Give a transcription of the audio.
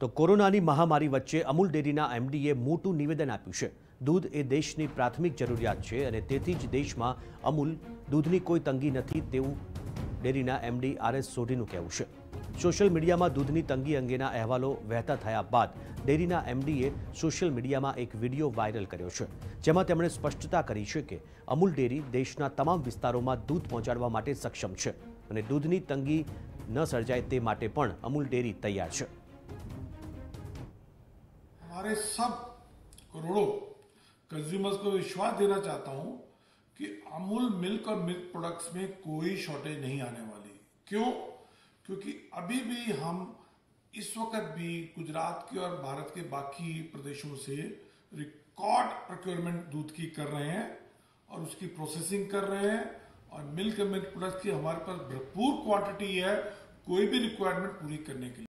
તો કોરોનાની મહામારી વચ્ચે અમૂલ ડેરીના એમડીએ મોટું નિવેદન આપ્યું છે. દૂધ એ દેશની પ્રાથમિક જરૂરિયાત છે અને તેથી જ દેશમાં અમૂલ દૂધની કોઈ તંગી નથી તેવું ડેરીના એમડી આર એસ સોઢીનું કહેવું છે. સોશિયલ મીડિયામાં દૂધની તંગી અંગેના અહેવાલો વહેતા થયા બાદ ડેરીના એમડીએ સોશિયલ મીડિયામાં એક વીડિયો વાયરલ કર્યો છે. જેમાં તેમણે સ્પષ્ટતા કરી છે કે અમૂલ ડેરી દેશના તમામ વિસ્તારોમાં દૂધ પહોંચાડવા માટે સક્ષમ છે અને દૂધની તંગી ન સર્જાય તે માટે પણ અમૂલ ડેરી તૈયાર છે. हमारे सब करोड़ों कंज्यूमर्स को विश्वास देना चाहता हूँ कि अमूल मिल्क और मिल्क प्रोडक्ट्स में कोई शॉर्टेज नहीं आने वाली। क्यों? क्योंकि अभी भी हम इस वक्त भी गुजरात के और भारत के बाकी प्रदेशों से रिकॉर्ड प्रोक्योरमेंट दूध की कर रहे हैं और उसकी प्रोसेसिंग कर रहे हैं और मिल्क मिल्क प्रोडक्ट्स की हमारे पास भरपूर क्वांटिटी है, कोई भी रिक्वायरमेंट पूरी करने के लिए।